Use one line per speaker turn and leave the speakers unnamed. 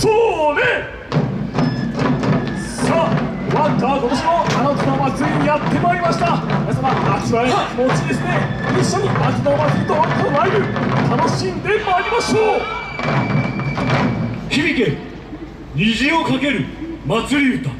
それさあワンダー今年もあの綱祭りにやってまいりました。皆様秋葉へ気持ちですね。一緒に秋の祭りとワンダのライブ楽しんでまいりましょう。
響け。虹をかける祭り歌。